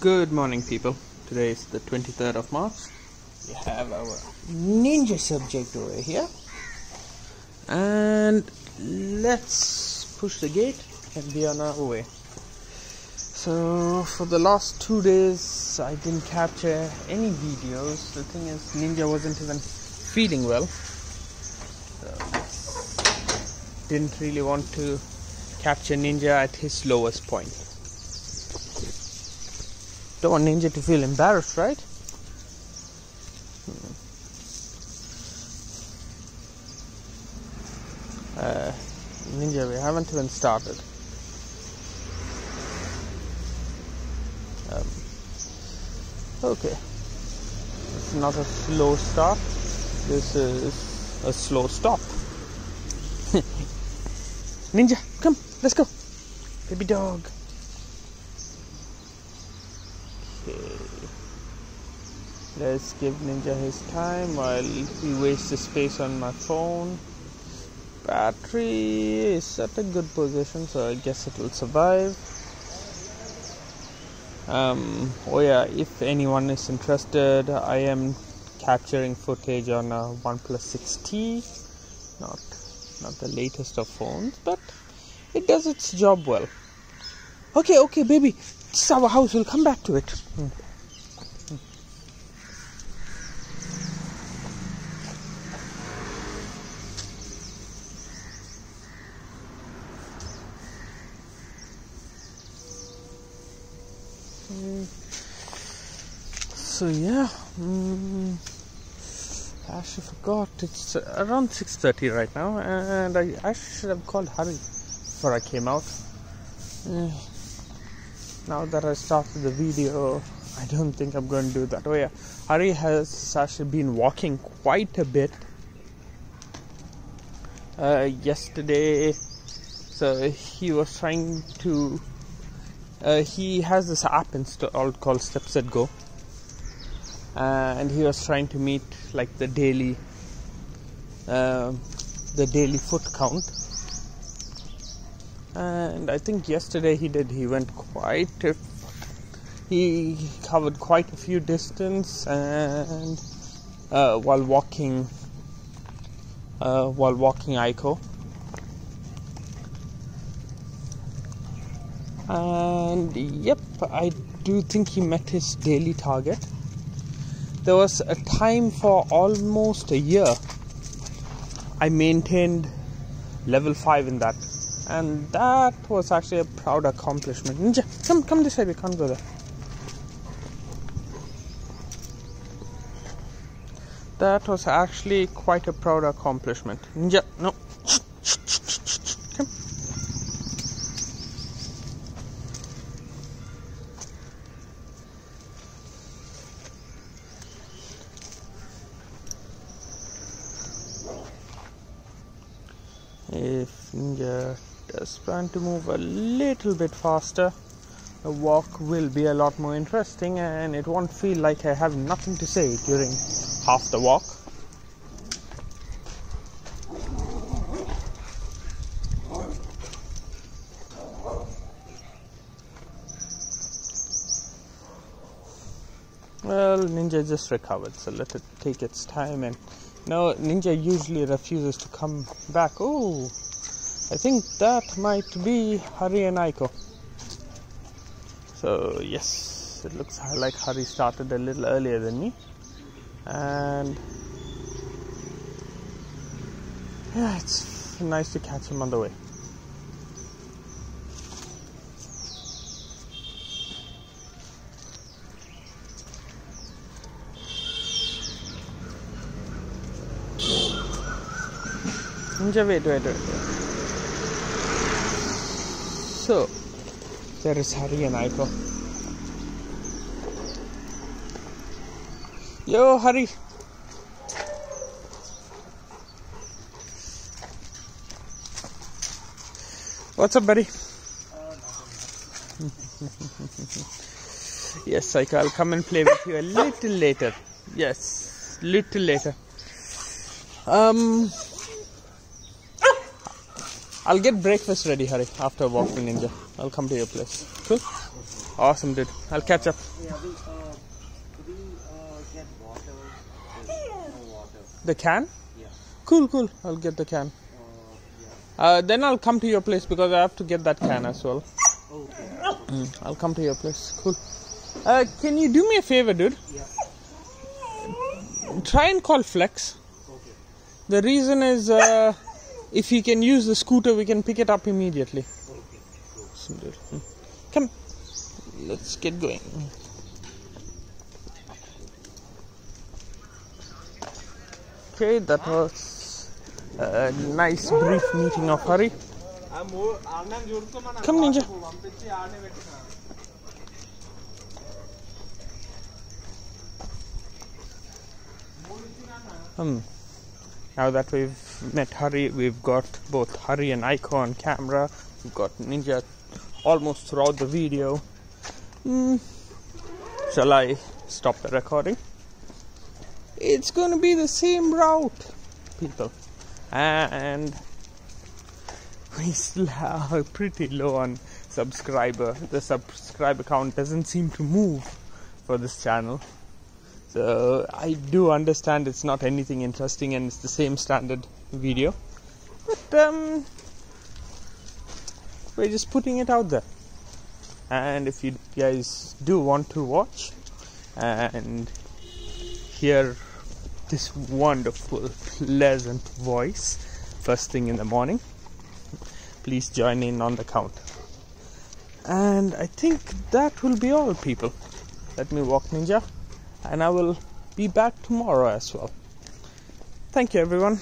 Good morning, people. Today is the 23rd of March. We have our ninja subject over here. And let's push the gate and be on our way. So, for the last two days, I didn't capture any videos. The thing is, Ninja wasn't even feeling well. So, didn't really want to capture Ninja at his lowest point. Don't want Ninja to feel embarrassed, right? Hmm. Uh, Ninja, we haven't even started. Um, okay. It's not a slow start. This is a slow stop. Ninja, come, let's go. Baby dog. Let's give Ninja his time while he wastes the space on my phone. Battery is at a good position, so I guess it will survive. Um, oh yeah, if anyone is interested, I am capturing footage on a OnePlus 6T, not not the latest of phones, but it does its job well. Okay, okay, baby, it's our house. We'll come back to it. Hmm. Hmm. So yeah, mm, I actually forgot. It's around 6:30 right now, and I actually should have called Hari before I came out. Uh, now that I started the video, I don't think I'm going to do that. Oh yeah, Hari has actually been walking quite a bit. Uh, yesterday, so he was trying to. Uh, he has this app installed called StepSetGo, uh, and he was trying to meet like the daily, uh, the daily foot count and I think yesterday he did. He went quite. A, he covered quite a few distance and uh, while walking. Uh, while walking Aiko. And yep, I do think he met his daily target. There was a time for almost a year I maintained level 5 in that and that was actually a proud accomplishment. Ninja, come, come this way. We can't go there. That was actually quite a proud accomplishment. Ninja, no. Come. If Ninja just plan to move a little bit faster the walk will be a lot more interesting and it won't feel like I have nothing to say during half the walk. Well, Ninja just recovered, so let it take its time. And no, Ninja usually refuses to come back. Oh, I think that might be Hari and Aiko. So yes, it looks like Hari started a little earlier than me, and yeah, it's nice to catch him on the way. Ninja, wait, wait, wait. So, there is Hari and Aiko. Yo, Hari. What's up, buddy? yes, Aiko, I'll come and play with you a little later. Yes, little later. Um, I'll get breakfast ready, Hari, after walking ninja. I'll come to your place. Cool? Awesome, dude. I'll catch up. Yeah, we, uh, we uh, get water? No water. The can? Yeah. Cool, cool. I'll get the can. Uh, yeah. Uh, then I'll come to your place because I have to get that can as well. Okay. Mm, I'll come to your place. Cool. Uh, can you do me a favor, dude? Yeah. Try and call Flex. Okay. The reason is uh, if he can use the scooter, we can pick it up immediately. Mm. Come. Let's get going. Okay, that was a nice brief meeting of Hari. Come, Ninja. Um, now that we've met Hari, we've got both Hari and Aiko on camera. We've got Ninja almost throughout the video. Mm, shall I stop the recording? It's going to be the same route, people. And we still have a pretty low on subscriber. The subscriber count doesn't seem to move for this channel. So I do understand it's not anything interesting and it's the same standard video. But um we're just putting it out there. And if you guys do want to watch and hear this wonderful, pleasant voice first thing in the morning, please join in on the count. And I think that will be all, people. Let me walk ninja, and I will be back tomorrow as well. Thank you, everyone.